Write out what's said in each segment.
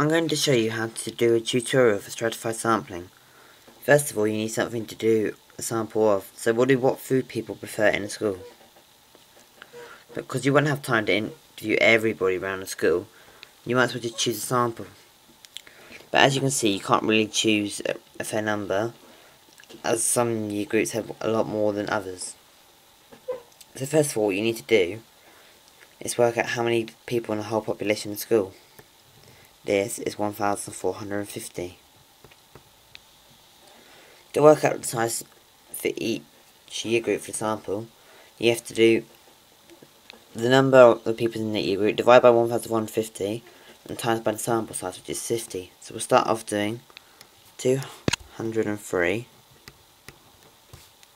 I'm going to show you how to do a tutorial for stratified sampling. First of all you need something to do a sample of, so we'll do what food people prefer in a school. Because you won't have time to interview everybody around the school, you might as well just choose a sample. But as you can see you can't really choose a, fair number, as some year groups have a lot more than others. So first of all what you need to do is work out how many people in the whole population of school. This is 1450. To work out the size for each year group, for example, you have to do the number of the people in the year group divided by 1150 and times by the sample size, which is 50. So we'll start off doing 203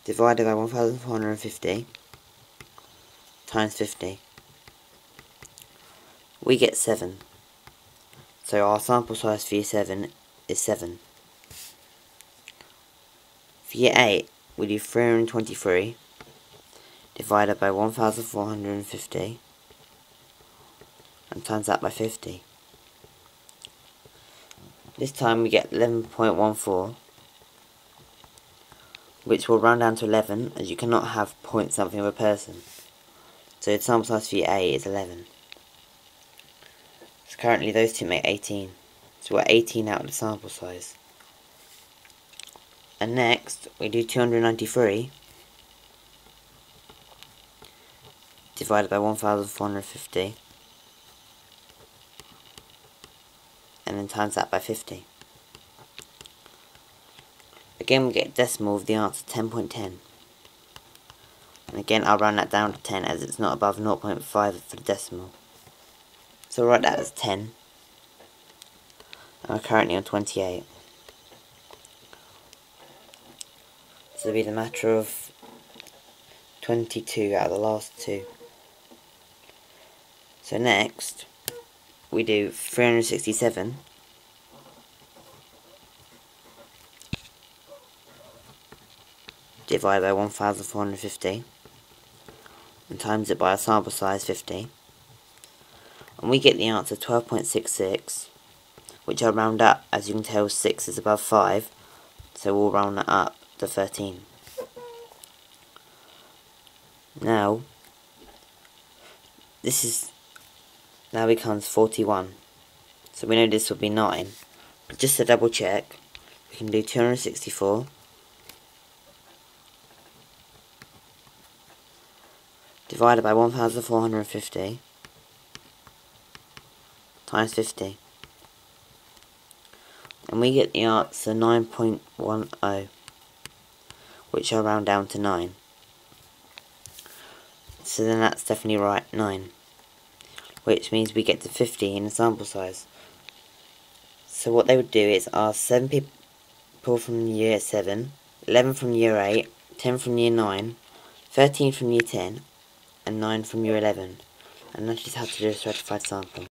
divided by 1450 times 50. We get 7. So our sample size for year 7 is 7. For year 8, we do 323 divided by 1450 and times that by 50. This time we get 11.14 which will round down to 11 as you cannot have point something of a person. So the sample size for year 8 is 11. Currently those two make 18. So we're 18 out of the sample size. And next, we do 293 divided by 1450 and then times that by 50. Again we get a decimal of the answer 10.10. And again I'll round that down to 10 as it's not above 0.5 for the decimal. So write that as 10. And we're currently on 28. So it'll be the matter of 22 out of the last two. So next, we do 367 divided by 1450 and times it by a sample size 50 and we get the answer 12.66 which I'll round up. As you can tell 6 is above 5 so we'll round that up to 13 now this is now becomes 41 so we know this will be 9 but just to double check we can do 264 divided by 1450 times 50. And we get the answer 9.10, which I'll round down to 9. So then that's definitely right, 9. Which means we get to 50 in the sample size. So what they would do is ask 7 people from year 7, 11 from year 8, 10 from year 9, 13 from year 10, and 9 from year 11. And that is just how to do a stratified sample.